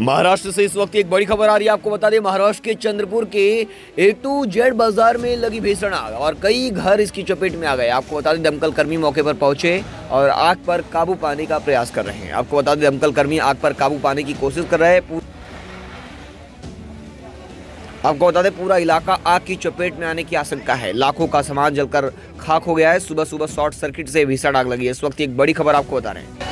महाराष्ट्र से इस वक्त एक बड़ी खबर आ रही है, आपको बता दें, महाराष्ट्र के चंद्रपुर के ए टू जेड बाज़ार में लगी भीषण आग और कई घर इसकी चपेट में आ गए। आपको बता दें, दमकल कर्मी मौके पर पहुँचे और आग पर काबू पाने का प्रयास कर रहे हैं। आपको बता दें, दमकल कर्मी आग पर काबू पाने की कोशिश कर रहे हैं। आपको बता दें, पूरा इलाका आग की चपेट में आने की आशंका है। लाखों का सामान जलकर खाक हो गया है। सुबह सुबह शॉर्ट सर्किट से भीषण आग लगी है। इस वक्त एक बड़ी खबर आपको बता रहे हैं।